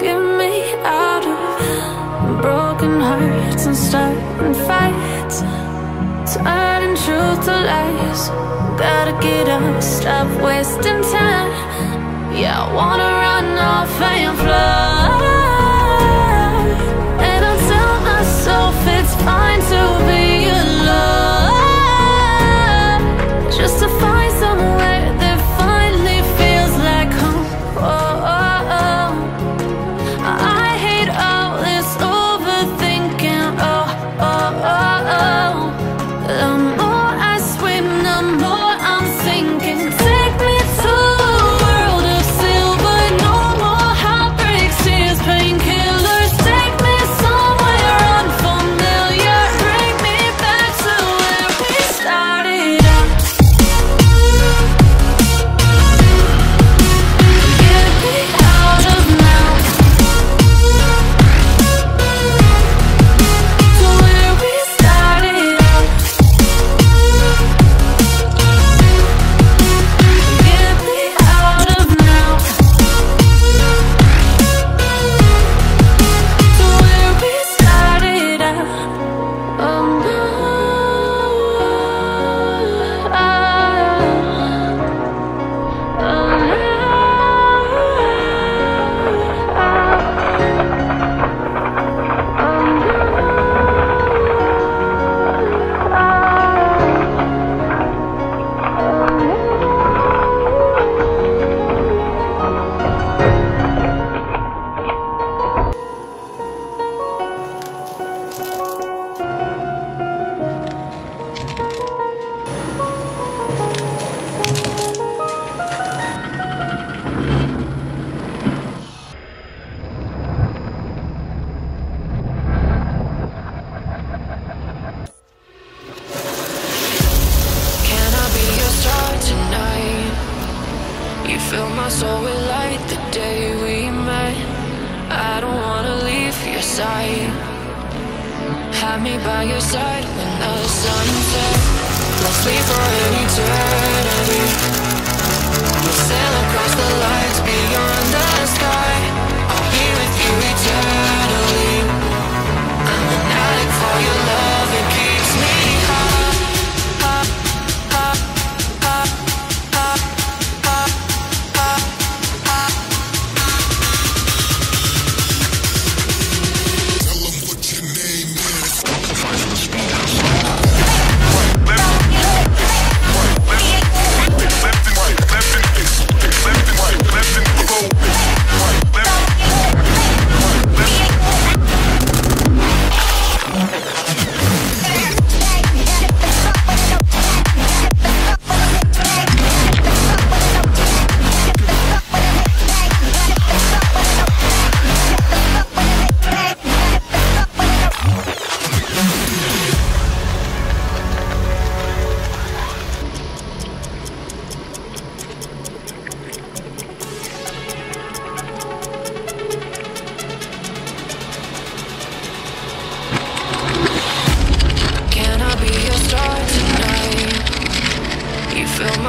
Get me out of broken hearts and starting fights. Turning truth to lies. Gotta get up, stop wasting time. Yeah, wanna run off and fly my soul with light the day we met. I don't wanna leave your side. Have me by your side when the sun sets. Let's leave for an eternity.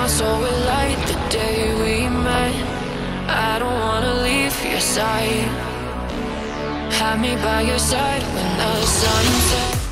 Soul with light the day we met. I don't wanna leave your side. Have me by your side when the sun sets.